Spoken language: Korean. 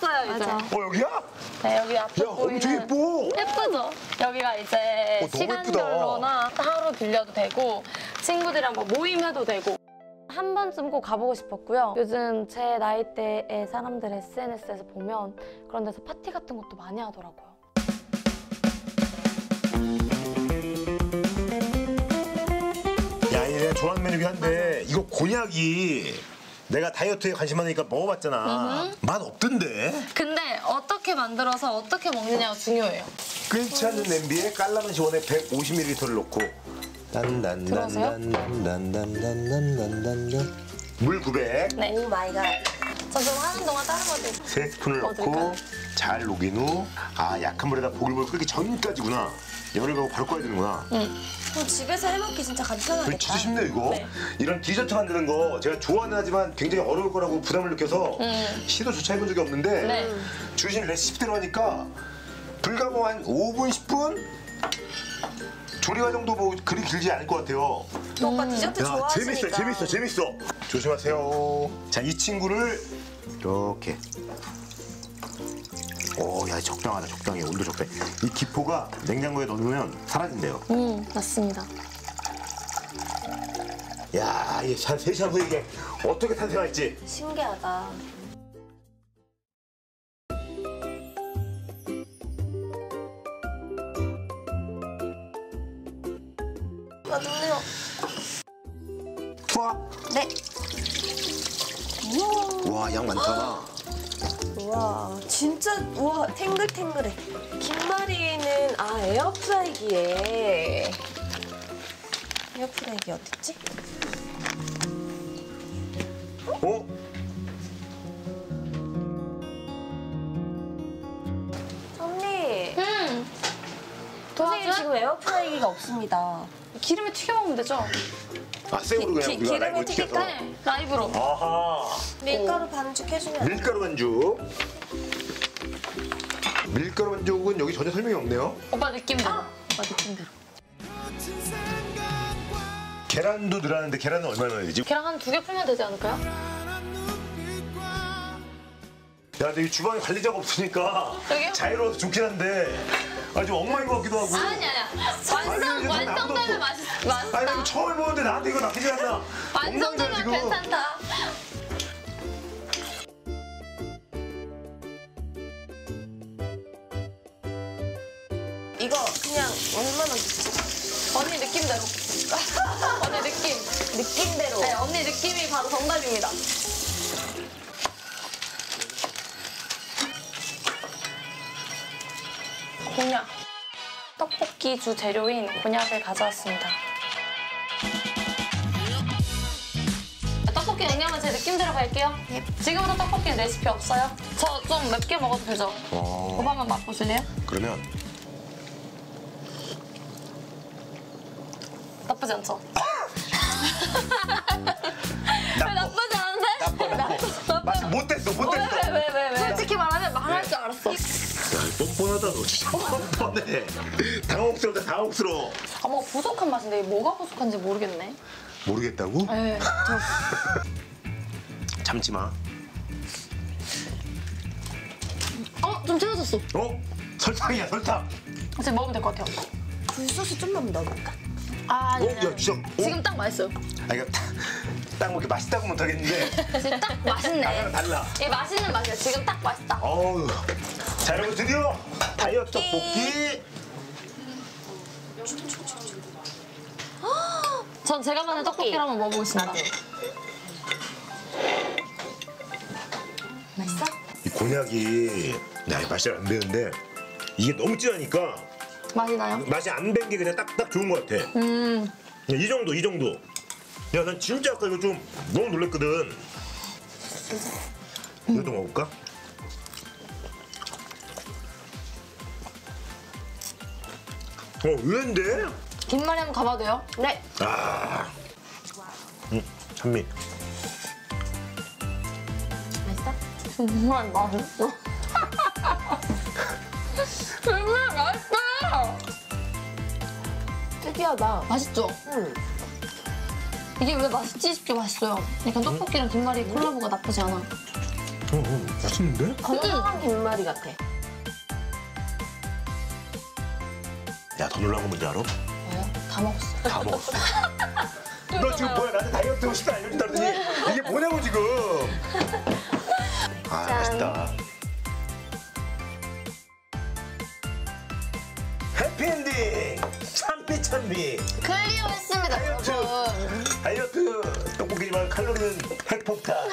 왔어요 이제. 맞아. 어 여기야? 네 여기 앞에 야 보이는 엄청 예뻐. 예쁘죠? 여기가 이제 어, 시간별로나 하루 빌려도 되고 친구들이랑 뭐 모임해도 되고 한 번쯤 꼭 가보고 싶었고요. 요즘 제 나이대의 사람들 SNS에서 보면 그런 데서 파티 같은 것도 많이 하더라고요. 야 내가 좋아하는 메뉴긴 한데 이거 곤약이 내가 다이어트에 관심 많으니까 먹어봤잖아. 맛 없던데. 근데 어떻게 만들어서 어떻게 먹느냐가 중요해요. 끓지 않는 냄비에 깔라면 시원에 150ml를 넣고 단단단단단단단단단단 물 900, 네. oh my god. 저 지금 하는 동안 다른 것도 3스푼을 넣고 넣어드릴까요? 잘 녹인 후 아 약한 불에다 보글보글 끓기 전까지구나. 열을 가고 바로 꺼야 되는구나. 그럼 집에서 해먹기 진짜 이거 간편하겠다. 진짜 쉽네 이거. 네. 이런 디저트 만드는 거 제가 좋아는 하지만 굉장히 어려울 거라고 부담을 느껴서 시도조차 해본 적이 없는데 네. 주신 레시피대로 하니까 뭐한 5분 10분 조리 과정도 뭐 그리 길지 않을 것 같아요. 또 오빠 디저트 야 좋아하시니까. 재밌어 재밌어 재밌어. 조심하세요. 자 이 친구를 이렇게. 오, 야 적당하다 적당해 온도 적당해. 이 기포가 냉장고에 넣으면 사라진대요. 음, 맞습니다. 야, 이게 한 3시간 후에 이게 어떻게 탄생할지. 신기하다. 맛있네요. 네. 우와. 와, 양 많다. 우와, 진짜 우와 탱글탱글해. 김말이는 아 에어프라이기에 에어프라이기 어딨지? 어? 언니, 음, 선생님 도와줘요? 지금 에어프라이기가 없습니다. 기름에 튀겨 먹으면 되죠? 아, 생으로 그냥 기- 우리가 튀길까? 튀겨서. 네, 라이브로. 아하. 밀가루 반죽해주면? 밀가루 반죽. 밀가루 반죽은 여기 전혀 설명이 없네요. 오빠 느낌대로. 오빠 느낌대로. 계란도 넣으라는데 계란은 얼마나 넣어야 되지? 계란 한 두 개 풀면 되지 않을까요? 야, 근데 이 주방에 관리자가 없으니까 여기요? 자유로워서 좋긴 한데 아, 좀 엉망인 것 같기도 하고. 아니 아니야. 아니, 완성 완성되면 더- 맛있 아니, 나 이거. 처음 해보는데 나한테 이거 나쁘지 않나? 완성되면. 괜찮다. 이거 그냥 얼마나 넣지? 언니 느낌대로. 언니 느낌. 느낌대로. 네, 언니 느낌이 바로 정답입니다. 곤약. 떡볶이 주 재료인 곤약을 가져왔습니다. 떡볶이 양념은 제 느낌대로 갈게요. 지금부터 떡볶이 레시피 없어요? 저 좀 맵게 먹어도 되죠? 어, 오빠 한번 맛보실래요? 그러면 나쁘지 않죠? 뻔뻔해. 당혹스럽다, 당혹스러워. 아, 뭐 부족한 맛인데 이게 뭐가 부족한지 모르겠네. 모르겠다고? 네. 참지 마. 어, 좀 채워졌어. 어? 설탕이야, 설탕. 지금 먹으면 될 것 같아요. 굴소스 좀만 넣어볼까? 아, 어? 아니, 야, 진짜. 어? 지금 딱 맛있어요. 아, 이거 딱, 딱 먹기 맛있다고 못하겠는데. 지금 딱 맛있네. 달라. 이 맛있는 맛이야. 지금 딱 맛있다. 어우. 자, 여러분 드디어 다이어트 떡볶이. 전 제가 만든 떡볶이를 한번 먹어보겠습니다. 맛있어? 이 곤약이, 야, 이 맛이 안 배는데, 이게 너무 진하니까 맛이 나요? 맛이 안 밴 게 그냥 딱딱 좋은 것 같아. 음, 야, 이 정도, 이 정도. 야, 난 진짜 아까 이거 좀 너무 놀랬거든. 이것도 먹을까? 어, 의외인데? 김말이 한번 가봐도 돼요? 네. 아. 음, 찬미. 맛있어? 정말 맛있어. 정말 맛있어. 특이하다. 맛있죠? 응. 이게 왜 맛있지 싶게 맛있어요. 약간 떡볶이랑 김말이 콜라보가 나쁘지 않아. 응, 응. 야, 맛있는데? 건강한 김말이 같아. 야 더 놀라운 건 뭔지 알아? 뭐요? 다 먹었어. 다 먹었어. 너 지금 뭐야 나한테 다이어트 하고 싶다 알려준다 그러더니 이게 뭐냐고 지금. 아 맛있다. 해피엔딩 찬미 클리어했습니다, 다이어트 여러분. 다이어트 떡볶이지만 칼로리는 핵폭탄